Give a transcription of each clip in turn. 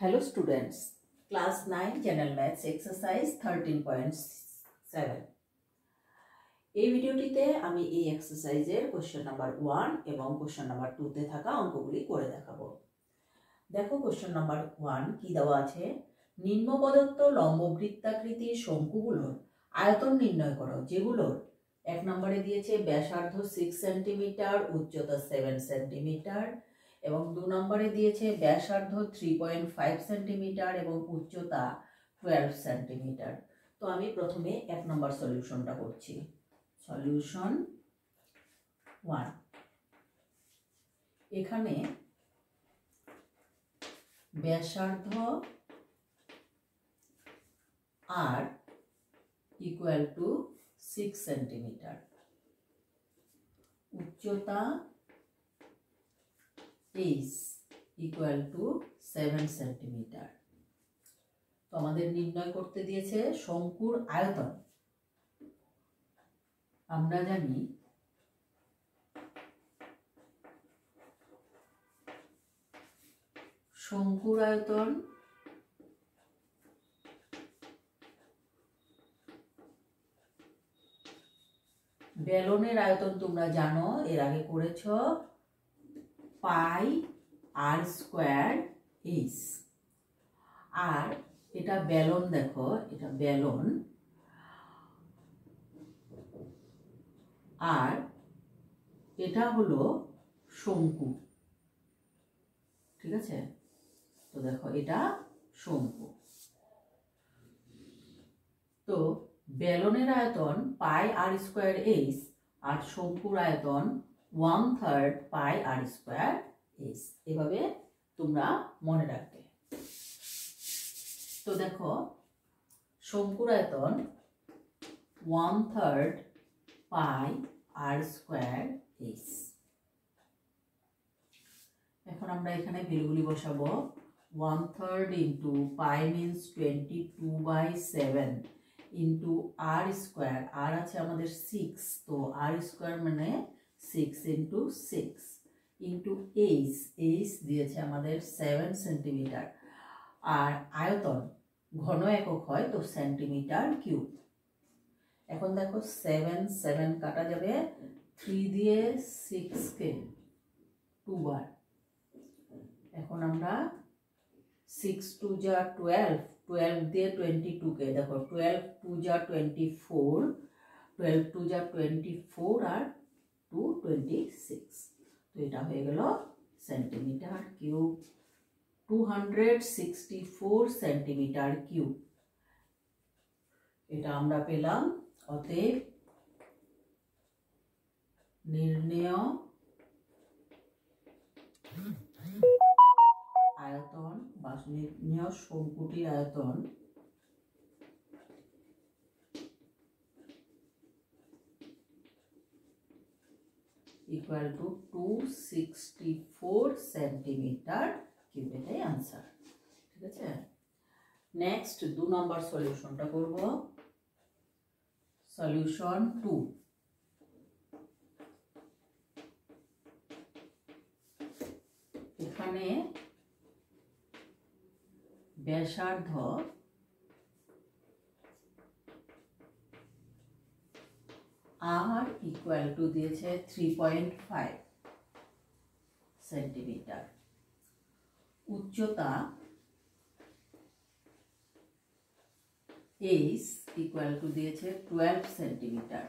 Hello students, class 9 general maths exercise 13.7 এই ভিডিওটিতে আমি এই এক্সারসাইজের কোশ্চেন নাম্বার ওয়ান এবং কোশ্চেন নাম্বার টুতে থাকা অঙ্কগুলি করে দেখাবো। দেখো কোশ্চেন নাম্বার ওয়ান কি দেওয়া আছে? নিম্ন প্রদত্ত লম্ববৃত্তাকৃতির শঙ্কুগুলোর আয়তন নির্ণয় করো যেগুলোর এক নম্বরে দিয়েছে ব্যাসার্ধ সিক্স সেন্টিমিটার উচ্চতা সেভেন সেন্টিমিটার এবং দু নম্বরে দিয়েছে ব্যাসার্ধ থ্রি পয়েন্ট ফাইভ সেন্টিমিটার এবং উচ্চতা টুয়েলভ সেন্টিমিটার তো আমি প্রথমে এক নম্বর সলিউশনটা করছি। সলিউশন ওয়ান এখানে ব্যাসার্ধ R equal to six centimetre উচ্চতা is equal to 7 সেন্টিমিটার তো আমাদের নির্ণয় করতে দিয়েছে শঙ্কুর আয়তন। আমরা জানি শঙ্কুর আয়তন বেলনের আয়তন তোমরা জানো, এর আগে করেছ পাই আর স্কোয়ার এইচ আর এটা বেলন দেখো, এটা বেলন আর এটা হলো শঙ্কু। ঠিক আছে? তো দেখো, এটা শঙ্কু। তো বেলনের আয়তন পাই আর স্কোয়ার এইচ আর শঙ্কুর আয়তন one third pi R square S এভাবে তোমরা মনে রাখবে। তো দেখো শঙ্কুর আয়তন one third pi R square S এখন আমরা এখানে ভ্যালুগুলি বসাবো। One third into pi means twenty two by seven into R square R আছে আমাদের সিক্স তো আর স্কোয়ার মানে six into six into H H দিয়েছে আমাদের সেভেন সেন্টিমিটার আর আয়তন ঘন একক হয় তো সেন্টিমিটার কিউব এখন দেখো সেভেন সেভেন কাটা যাবে থ্রি দিয়ে সিক্সকে টু বার। এখন আমরা সিক্স টু যা টুয়েলভ টুয়েলভ দিয়ে টোয়েন্টি টুকে দেখো টুয়েলভ টু যা টোয়েন্টি ফোর টুয়েলভ টু যা টোয়েন্টি ফোর আর টু টোয়েন্টি সিক্স তো এটা হয়ে গেল centimetre cube two hundred sixty four centimetre cube এটা আমরা পেলাম, অতএব নির্ণয় আয়তন বা নির্ণয় শঙ্কুটির আয়তন two sixty four centimetre cube এটাই আনসার ঠিক আছে? নেক্সট দু নম্বর সলিউশনটা করব। সলিউশন টু এখানে ব্যাসার্ধ আর ইকুয়াল টু দিয়েছে থ্রি পয়েন্ট ফাইভ সেন্টিমিটার উচ্চতা এইস ইকুয়াল টু দিয়েছে টুয়েলভ সেন্টিমিটার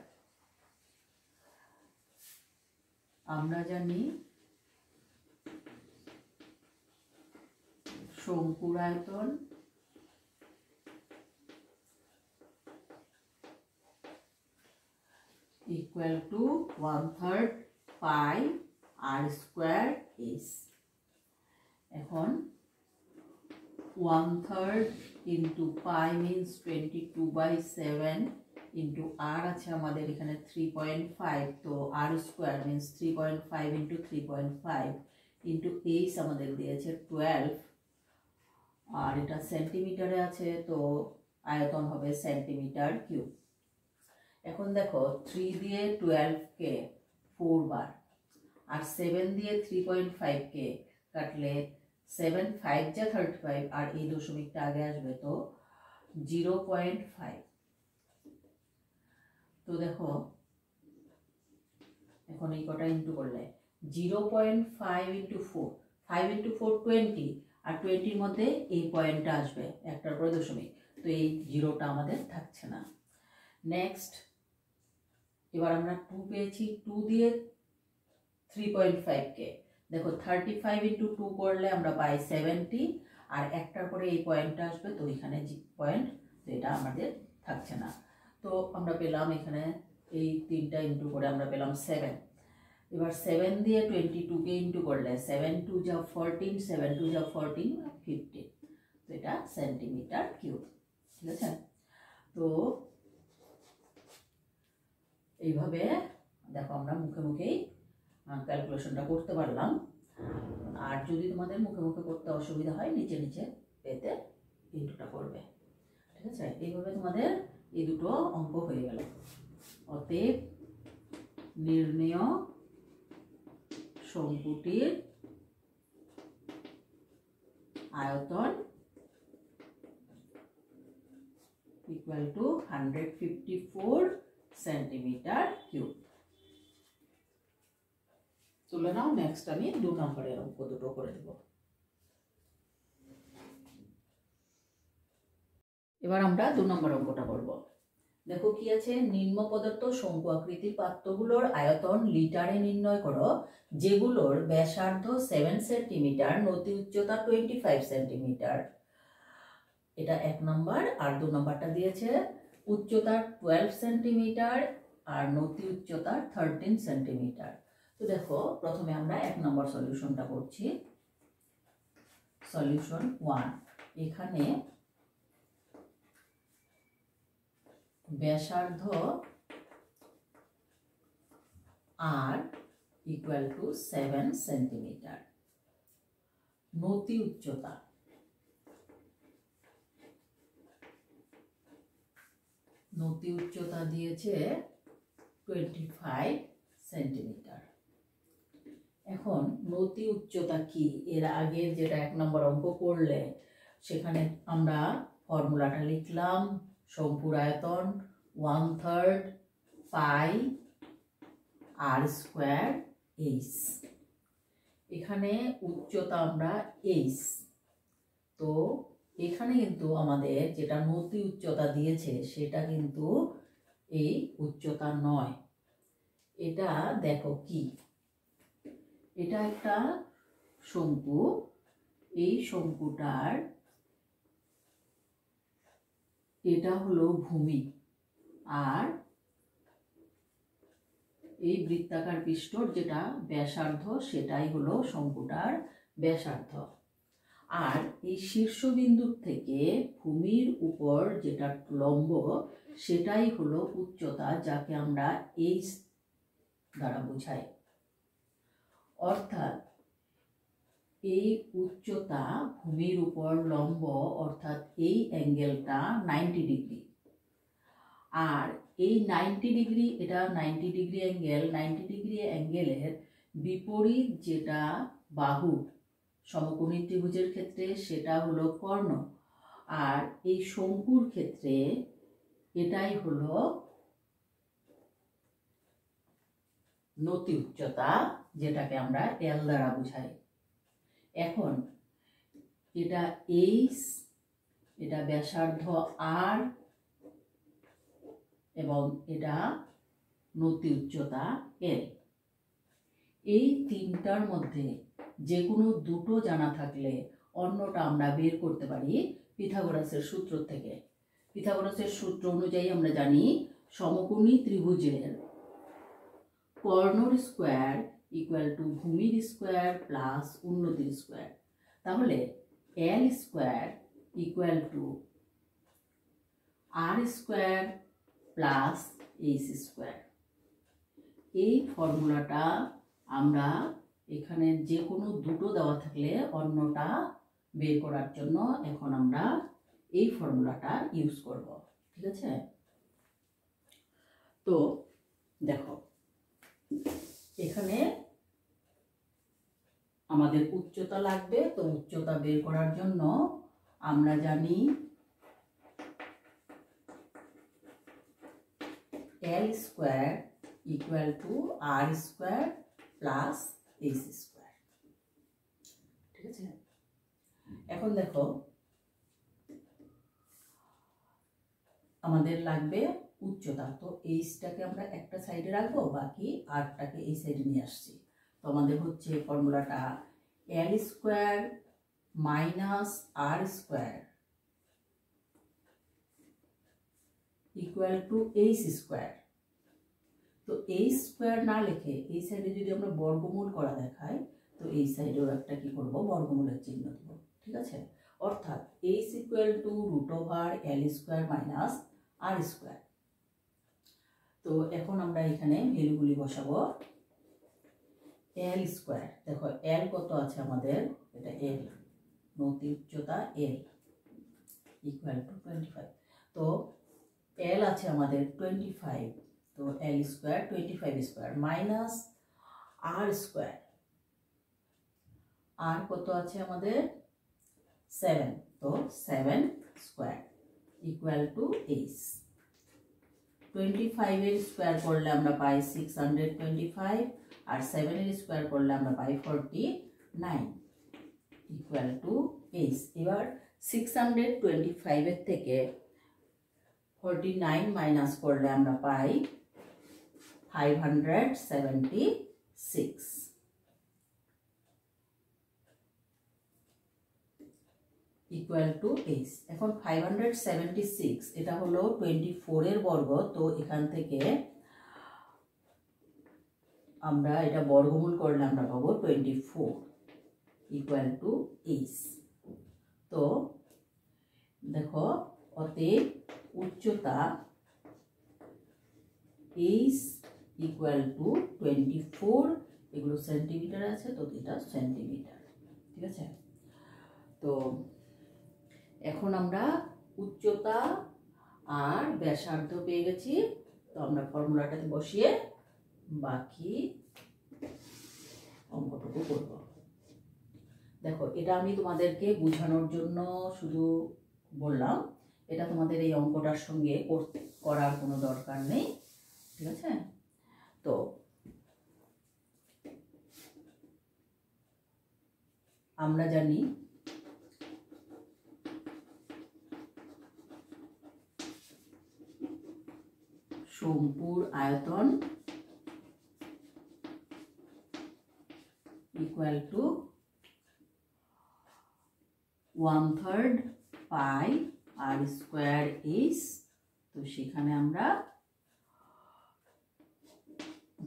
আমরা জানি শঙ্কুর আয়তন equal to one third pi r square is এখন one third into pi means 22 by 7 into r আছে আমাদের এখানে 3.5 তো r square means 3.5 into 3.5 into h আমাদের দিয়েছে 12 আর এটা সেন্টিমিটারে আছে তো আয়তন হবে সেন্টিমিটার কিউব এখন দেখো থ্রি দিয়ে টুয়েলভকে ফোর বার, আর সেভেন দিয়ে থ্রি পয়েন্ট ফাইভকে কাটলে সেভেন ফাইভ যা থার্টি ফাইভ আর এই দশমিকটা আগে আসবে তো জিরো পয়েন্ট ফাইভ তো দেখো, এখন এই কটা ইন্টু করলে zero point five into four five into four twenty আর টোয়েন্টির মধ্যে এই পয়েন্টটা আসবে একটার পরে দশমিক, তো এই জিরোটা আমাদের থাকছে না। নেক্সট এবার আমরা টু পেয়েছি টু দিয়ে থ্রি পয়েন্ট ফাইভকে দেখো থার্টি ফাইভ ইন্টু টু করলে আমরা পাই সেভেন্টি আর একটার পরে এই পয়েন্টটা আসবে, তো এখানে পয়েন্ট এটা আমাদের থাকছে না। তো আমরা পেলাম এখানে এই তিনটা ইন্টু করে আমরা পেলাম সেভেন এবার সেভেন দিয়ে টোয়েন্টি টুকে ইন্টু করলে সেভেন টু যা ফোরটিন সেভেন টু যা ফোরটিন ফিফটিন তো এটা সেন্টিমিটার কিউব ঠিক আছে? তো এইভাবে, দেখো আমরা মুখে মুখেই ক্যালকুলেশনটা করতে পারলাম। আর যদি তোমাদের মুখে মুখে করতে অসুবিধা হয়, নিচে নিচে পেতে ইন্টুটা করবে। ঠিক আছে? এইভাবে তোমাদের এই দুটো অঙ্ক হয়ে গেল। অতএব নির্ণয় শঙ্কুটির আয়তন equal to hundred fifty four centimetre cube তুলে নাও নেক্সট আমি দু নম্বরের অঙ্ক দুটো করে দেব। এবার আমরা দু নম্বর অঙ্কটা করব। দেখো কি আছে? নিম্ন পদার্থ শঙ্কু আকৃতির পাত্রগুলোর আয়তন লিটারে নির্ণয় করো, যেগুলোর ব্যাসার্ধ সেভেন সেন্টিমিটার নতি উচ্চতা টোয়েন্টি ফাইভ সেন্টিমিটার এটা এক নম্বর, আর দু নম্বরটা দিয়েছে উচ্চতা টুয়েলভ সেন্টিমিটার আর নতি উচ্চতা থার্টিন সেন্টিমিটার তো দেখো, প্রথমে আমরা এক নম্বর সলিউশনটা করছি। সলিউশন ওয়ান এখানে ব্যাসার্ধ R equal to seven centimetre নতি উচ্চতা। নতি উচ্চতা দিয়েছে টোয়েন্টি ফাইভ সেন্টিমিটার এখন নতি উচ্চতা কি? এর আগে যেটা এক নম্বর অঙ্ক করলে, সেখানে আমরা ফর্মুলাটা লিখলাম শঙ্কুর আয়তন one third pi R square H এখানে উচ্চতা আমরা এইচ তো এখানে কিন্তু আমাদের যেটা নতি উচ্চতা দিয়েছে, সেটা কিন্তু এই উচ্চতা নয়। এটা দেখো কি? এটা একটা শঙ্কু। এই শঙ্কুটার এটা হলো ভূমি। আর এই বৃত্তাকার পৃষ্ঠর যেটা ব্যাসার্ধ, সেটাই হলো শঙ্কুটার ব্যাসার্ধ। আর এই শীর্ষবিন্দুর থেকে ভূমির উপর যেটা লম্ব, সেটাই হলো উচ্চতা যাকে আমরা এইচ দ্বারা বোঝাই। অর্থাৎ এই উচ্চতা ভূমির উপর লম্ব, অর্থাৎ এই অ্যাঙ্গেলটা নাইনটি ডিগ্রি। আর এই নাইনটি ডিগ্রি, এটা ninety degree angle, ninety degree অ্যাঙ্গেলের বিপরীত যেটা বাহু সমকোণী ত্রিভুজের ক্ষেত্রে সেটা হলো কর্ণ। আর এই শঙ্কুর ক্ষেত্রে এটাই হলো নতি উচ্চতা, যেটাকে আমরা এল দ্বারা বুঝাই। এখন এটা এইচ এটা ব্যাসার্ধ আর এবং এটা নতি উচ্চতা এল এই তিনটার মধ্যে যে কোনো দুটো জানা থাকলে অন্যটা আমরা বের করতে পারি পিথাগোরাসের সূত্র থেকে। পিথাগোরাসের সূত্র অনুযায়ী আমরা জানি সমকোণী ত্রিভুজের কর্ণর স্কোয়ার ইকুয়াল টু ভূমির স্কোয়ার প্লাস উন্নতির স্কোয়ার। তাহলে L square equal to R square plus H square. এই ফর্মুলাটা আমরা এখানে যে কোনো দুটো দেওয়া থাকলে অন্যটা বের করার জন্য এখন আমরা এই ফর্মুলাটা ইউজ করব, ঠিক আছে? তো দেখো, এখানে আমাদের উচ্চতা লাগবে, তো উচ্চতা বের করার জন্য আমরা জানি L square equal to R square plus H square ঠিক আছে? এখন দেখো, আমাদের লাগবে উচ্চতা। তো এইচটাকে আমরা একটা সাইডে রাখব, বাকি আরটাকে এই সাইডে নিয়ে আসছি। তো আমাদের হচ্ছে ফর্মুলাটা L square minus R square equal to H square তো এই স্কোয়ার না লিখে এই সাইডে যদি আমরা বর্গমূল করা দেখাই, তো এই সাইডেও একটা কি করব? বর্গমূলের চিহ্ন দেবো, ঠিক আছে? অর্থাৎ H equal to root over L square minus R square তো এখন আমরা এখানে ভ্যালুগুলি বসাবো। এল স্কোয়ার দেখো এল কত আছে আমাদের? এটা এল নতি উচ্চতা L equal to twenty five তো এল আছে আমাদের টোয়েন্টি ফাইভ তো L square twenty five square minus R square R কত আছে আমাদের? সেভেন তো seven square equal to H twenty ফাইভের স্কোয়ার করলে আমরা পাই সিক্স হান্ড্রেড টোয়েন্টি ফাইভ আর সেভেনের স্কোয়ার করলে আমরা পাই forty nine equal to H এবার সিক্স হান্ড্রেড টোয়েন্টি ফাইভের থেকে ফোরটি নাইন মাইনাস করলে আমরা পাই five hundred seventy six equal to H এখন ফাইভ হান্ড্রেড সেভেন্টি সিক্স এটা হলো টোয়েন্টি ফোরের বর্গ, তো এখান থেকে আমরা এটা বর্গমূল করলে আমরা পাবো twenty four equal to H তো দেখো, অতএব উচ্চতা H equal to twenty four এগুলো সেন্টিমিটার আছে, তো এটা সেন্টিমিটার ঠিক আছে? তো এখন আমরা উচ্চতা আর ব্যাসার্ধ পেয়ে গেছি, তো আমরা ফর্মুলাটাতে বসিয়ে বাকি অঙ্কটুকু করব। দেখো, এটা আমি তোমাদেরকে বোঝানোর জন্য শুধু বললাম, এটা তোমাদের এই অঙ্কটার সঙ্গে করার কোনো দরকার নেই, ঠিক আছে? তো আমরা জানি সোমপুর আয়তন equal to one third pi R square H তো সেখানে আমরা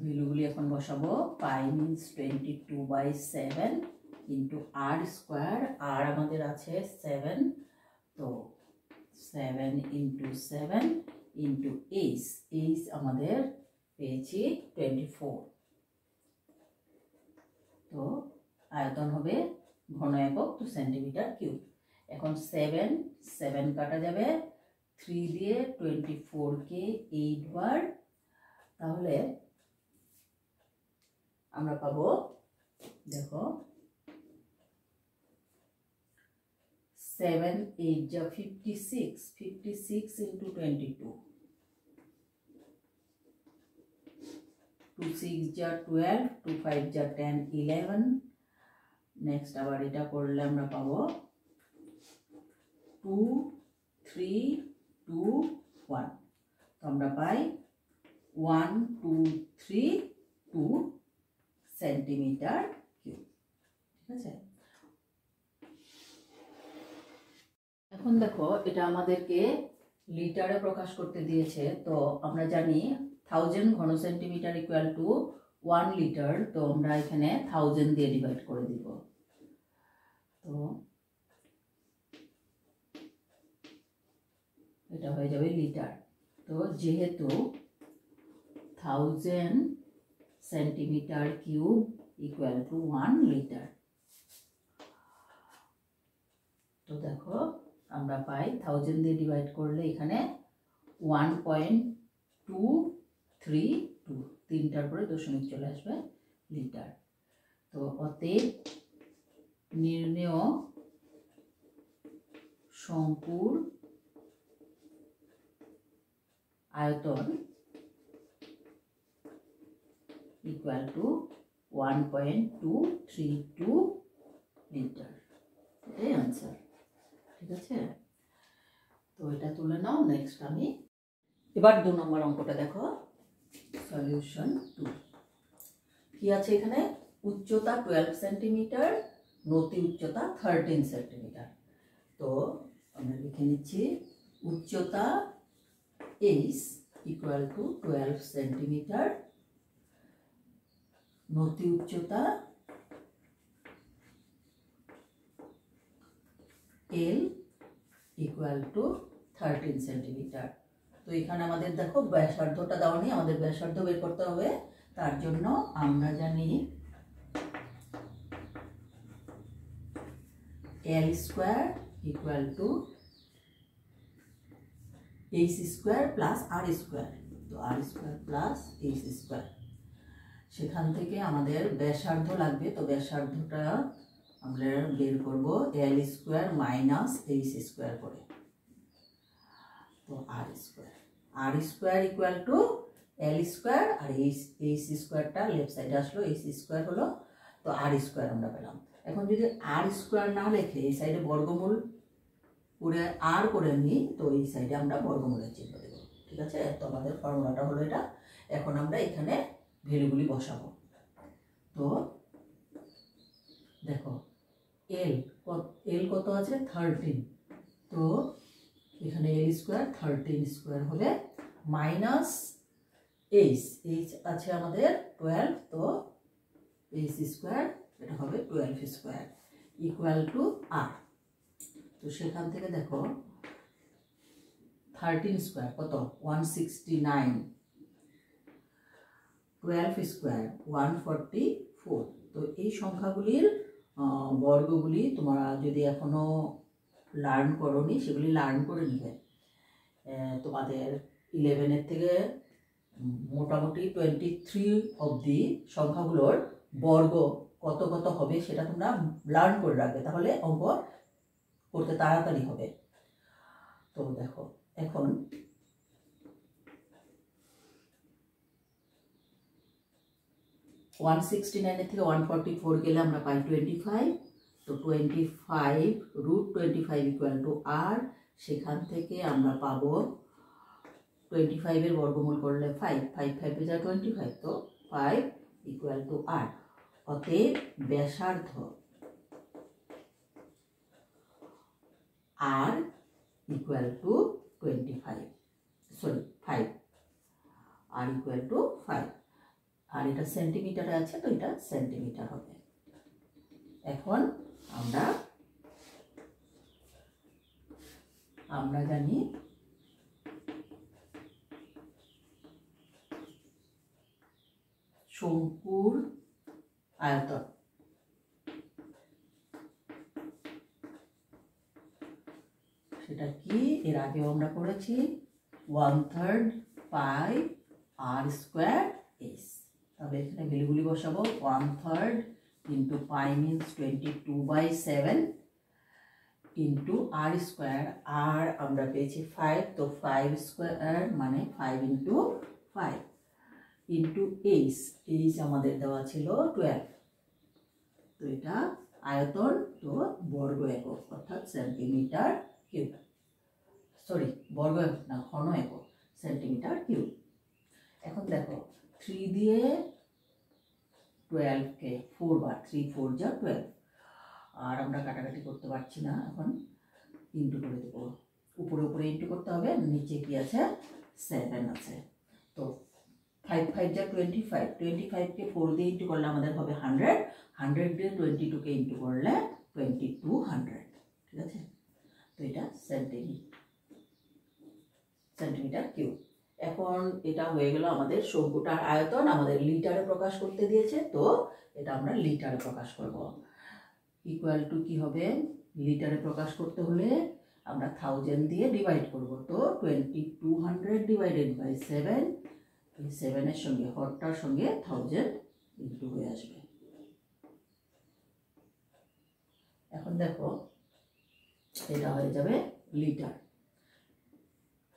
ভ্যালুগুলি এখন বসাবো। Pi means twenty two by seven into R square. R আমাদের আছে সেভেন। তো seven into seven into H. H আমাদের পেয়েছি টোয়েন্টি ফোর। তো আয়তন হবে ঘন একক টু সেন্টিমিটার কিউব। এখন সেভেন সেভেন কাটা যাবে। থ্রি দিয়ে টোয়েন্টি ফোরকে এইট বার। তাহলে আমরা পাবো, দেখো সেভেন এইট যা fifty six fifty six into twenty two two six যা টুয়েলভ টু ফাইভ যা টেন ইলেভেন নেক্সট আবার এটা করলে আমরা পাবো টু থ্রি টু ওয়ান তো আমরা পাই one two three two centimetre cube. ঠিক আছে? এখন দেখো, এটা আমাদেরকে লিটারে প্রকাশ করতে দিয়েছে। তো আমরা জানি থাউজেন্ড ঘন centimetre equal to one litre তো আমরা এখানে থাউজেন্ড দিয়ে ডিভাইড করে দিব। তো এটা হয়ে যাবে লিটার তো যেহেতু thousand centimetre cube equal to one litre তো দেখো, আমরা পাই থাউজেন্ড দিয়ে ডিভাইড করলে এখানে one point two three two তিনটার পরে দশমিক চলে আসবে লিটার তো অতএব নির্ণেয় শঙ্কুর আয়তন টু থ্রি টু মিটার এটাই আনসার ঠিক আছে? তো এটা তুলে নাও নেক্সট আমি। এবার দু নম্বর অঙ্কটা দেখো। সলিউশন টু কি আছে এখানে? উচ্চতা টুয়েলভ সেন্টিমিটার নতি উচ্চতা থার্টিন সেন্টিমিটার তো আমরা লিখে নিচ্ছি, উচ্চতা H equal to twelve centimetre নতি উচ্চতা L equal to thirteen centimetre তো এখানে আমাদের দেখো ব্যাসার্ধটা দেওয়া নেই, আমাদের ব্যাসার্ধ বের করতে হবে। তার জন্য আমরা জানি L square equal to H square plus R square তো R square plus H square সেখান থেকে আমাদের ব্যাসার্ধ লাগবে, তো ব্যাসার্ধটা আমরা বের করব L square minus H square করে। তো R square R square equal to L square R H H স্কোয়ারটা লেফট সাইডে আসলো এইচ স্কোয়ার হলো, তো আর স্কোয়ার আমরা পেলাম। এখন যদি আর স্কোয়ার না লেখে, এই সাইডে বর্গমূল করে আর করে নিই, তো এই সাইডে আমরা বর্গমূলের চিহ্ন দেবো। ঠিক আছে? তো আমাদের ফর্মুলাটা হলো এটা। এখন আমরা এখানে ভ্যালুগুলি বসাবো। তো দেখো এল এল কত আছে? থার্টিন তো এখানে এল স্কোয়ার থার্টিন স্কোয়ার হবে মাইনাস এইচ এইচ আছে আমাদের টুয়েলভ তো এইচ স্কোয়ার এটা হবে twelve square equal to R তো সেখান থেকে দেখো থার্টিন স্কোয়ার কত? One sixty nine twelve square one forty four তো এই সংখ্যাগুলির বর্গগুলি তোমরা যদি এখনও লার্ন করনি, সেগুলি লার্ন করে নিবে। তোমাদের ইলেভেনের থেকে মোটামুটি টোয়েন্টি থ্রি অবধি সংখ্যাগুলোর বর্গ কত কত হবে সেটা তোমরা লার্ন করে রাখবে। তাহলে অঙ্ক করতে তাড়াতাড়ি হবে। তো দেখো, এখন ওয়ান সিক্সটি নাইনের থেকে ওয়ান ফর্টি ফোর গেলে আমরা পাই টোয়েন্টি ফাইভ তো twenty five root twenty five equal to আর সেখান থেকে আমরা পাবো টোয়েন্টি ফাইভের বর্গমূল করলে ফাইভ ফাইভ ফাইভ যা টোয়েন্টি ফাইভ তো ফাইভ ইকুয়াল টু আর অতএব ব্যাসার্ধ r equal to twenty five sorry five r equal to five আর এটা সেন্টিমিটারে আছে, তো এটা সেন্টিমিটার হবে। এখন আমরা আমরা জানি শঙ্কুর আয়তন। সেটা কি? এর আগেও আমরা করেছি। One third pi r square তবে এখানে ভ্যালুগুলি বসাবো। One third into pi means twenty two by seven into r square আর আমরা পেয়েছি ফাইভ তো ফাইভ স্কোয়ার মানে five into five into h h আমাদের দেওয়া ছিল টুয়েলভ তো এটা আয়তন, তো বর্গ একক, অর্থাৎ সেন্টিমিটার কিউব সরি বর্গ একক না, ঘন একক সেন্টিমিটার কিউব এখন দেখো থ্রি দিয়ে টুয়েলভকে ফোর বার থ্রি ফোর যা টুয়েলভ আর আমরা কাটাকাটি করতে পারছি না এখন। ইন্টু করে দেবো। উপরে উপরে ইন্টু করতে হবে। নিচে কি আছে? সেভেন আছে। তো ফাইভ ফাইভ যা টোয়েন্টি ফাইভ টোয়েন্টি ফাইভকে ফোর দিয়ে ইন্টু করলে আমাদের হবে হান্ড্রেড হান্ড্রেড দিয়ে টোয়েন্টি টুকে ইন্টু করলে টোয়েন্টি টু হান্ড্রেড ঠিক আছে? তো এটা সেন্টিমি সেন্টিমিটার কিউব এখন এটা হয়ে গেল আমাদের শঙ্কুটার আয়তন, আমাদের লিটারে প্রকাশ করতে দিয়েছে, তো এটা আমরা লিটারে প্রকাশ করব। ইকুয়াল টু কি হবে? লিটারে প্রকাশ করতে হলে আমরা থাউজেন্ড দিয়ে ডিভাইড করব, তো twenty two hundred divided by seven সেভেনের সঙ্গে, হরটার সঙ্গে থাউজেন্ড ইন্টু হয়ে আসবে। এখন দেখো, এটা হয়ে যাবে লিটার।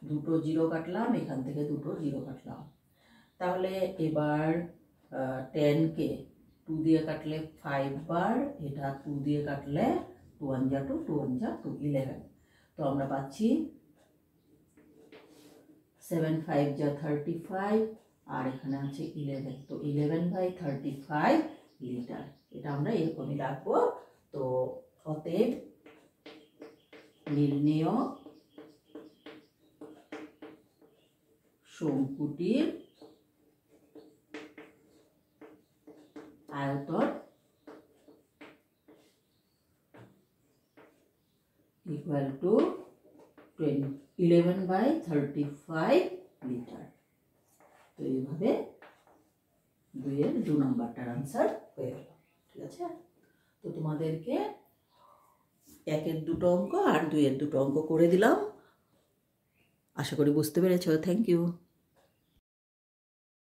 দুটো জিরো কাটলাম, এখান থেকে দুটো জিরো কাটলাম। তাহলে এবার টেনকে টু দিয়ে কাটলে ফাইভ বার, এটা টু দিয়ে কাটলে টু ওয়ান যা টু টু ওয়ান যা টু ইলেভেন তো আমরা পাচ্ছি সেভেন ফাইভ যা থার্টি ফাইভ আর এখানে আছে ইলেভেন তো eleven by thirty five litre এটা আমরা এরকমই রাখব। তো অতএব, নির্ণেয় শঙ্কুটির আয়তন equal to eleven by thirty five litre তো এইভাবে দুইয়ের দু নম্বরটার আনসার হয়ে গেল, ঠিক আছে? তো তোমাদেরকে একের দুটো অঙ্ক আর দুইয়ের দুটো অঙ্ক করে দিলাম। আশা করি বুঝতে পেরেছ। Thank you